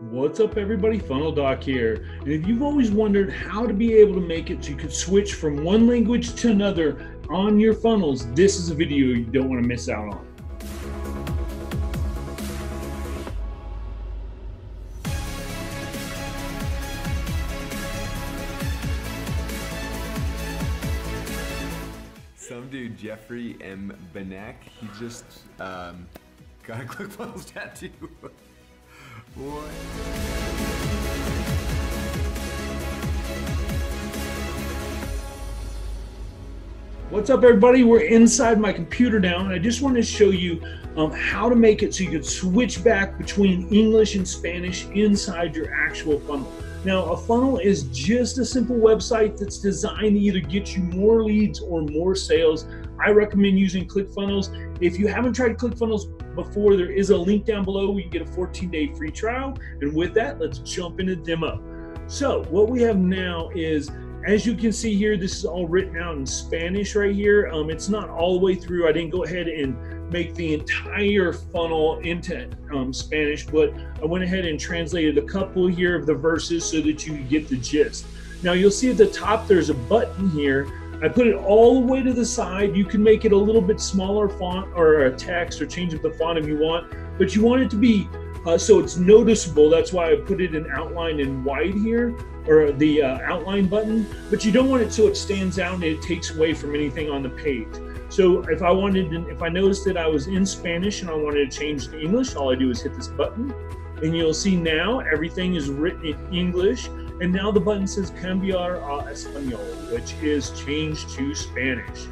What's up, everybody? Funnel Doc here. And if you've always wondered how to be able to make it so you could switch from one language to another on your funnels, this is a video you don't want to miss out on. Some dude, Jeffrey M. Benek, he just um, got a ClickFunnels tattoo. What? What's up, everybody? We're inside my computer now, and I just want to show you um, how to make it so you can switch back between English and Spanish inside your actual funnel. Now, a funnel is just a simple website that's designed to either get you more leads or more sales. I recommend using ClickFunnels. If you haven't tried ClickFunnels before, there is a link down below where you get a 14 day free trial. And with that, let's jump into the demo. So, what we have now is as you can see here, this is all written out in Spanish right here. Um, it's not all the way through. I didn't go ahead and make the entire funnel into um, Spanish, but I went ahead and translated a couple here of the verses so that you get the gist. Now you'll see at the top there's a button here. I put it all the way to the side. You can make it a little bit smaller font or a text or change up the font if you want, but you want it to be uh, so it's noticeable. That's why I put it in outline in white here, or the uh, outline button. But you don't want it so it stands out and it takes away from anything on the page. So if I wanted, to, if I noticed that I was in Spanish and I wanted to change to English, all I do is hit this button, and you'll see now everything is written in English. And now the button says cambiar a español, which is change to Spanish.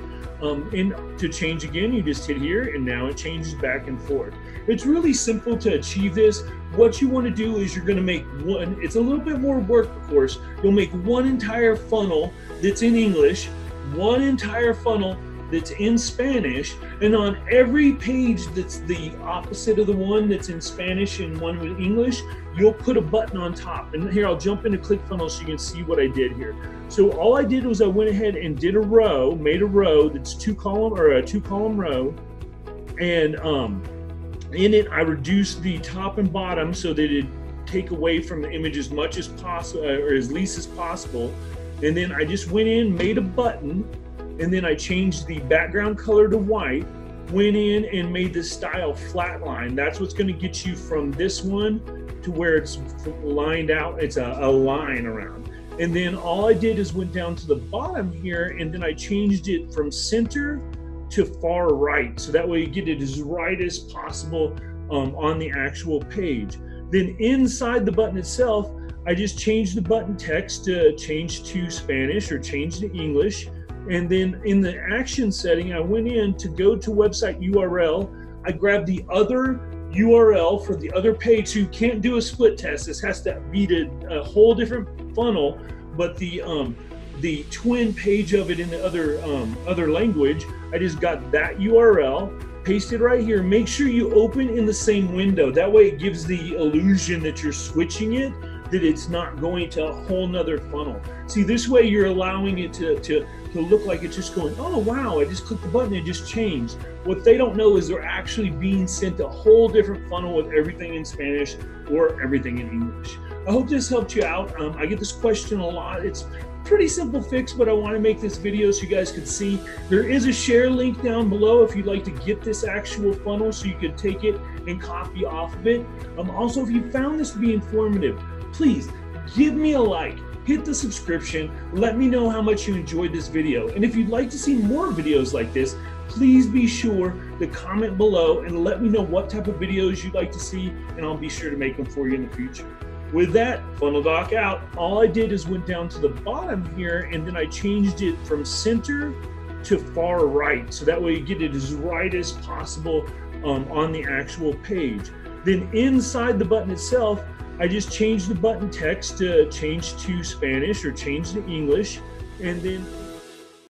Um, and to change again, you just hit here and now it changes back and forth. It's really simple to achieve this. What you want to do is you're going to make one, it's a little bit more work, of course. You'll make one entire funnel that's in English, one entire funnel that's in Spanish, and on every page that's the opposite of the one that's in Spanish and one with English, you'll put a button on top. And here I'll jump into ClickFunnels so you can see what I did here. So all I did was I went ahead and did a row, made a row that's two column or a two column row, and um, in it I reduced the top and bottom so that it take away from the image as much as possible or as least as possible. And then I just went in, made a button, and then I changed the background color to white, went in and made the style flat line. That's what's going to get you from this one to where it's lined out. It's a, a line around. And then all I did is went down to the bottom here and then I changed it from center to far right. So that way you get it as right as possible um, on the actual page. Then inside the button itself, I just changed the button text to change to Spanish or change to English. And then in the action setting, I went in to go to website URL. I grabbed the other URL for the other page. So you can't do a split test. This has to be to a whole different funnel, but the um, the twin page of it in the other um, other language. I just got that URL, pasted right here. Make sure you open in the same window. That way it gives the illusion that you're switching it that it's not going to a whole nother funnel. See, this way you're allowing it to, to, to look like it's just going, oh, wow, I just clicked the button, it just changed. What they don't know is they're actually being sent a whole different funnel with everything in Spanish or everything in English. I hope this helped you out. Um, I get this question a lot. It's pretty simple fix, but I want to make this video so you guys can see. There is a share link down below if you'd like to get this actual funnel so you could take it and copy off of it. Um, also, if you found this to be informative, please give me a like, hit the subscription, let me know how much you enjoyed this video. And if you'd like to see more videos like this, please be sure to comment below and let me know what type of videos you'd like to see, and I'll be sure to make them for you in the future. With that, Funnel Doc out. All I did is went down to the bottom here and then I changed it from center to far right. So that way you get it as right as possible um, on the actual page. Then inside the button itself, I just change the button text to change to Spanish or change to English. And then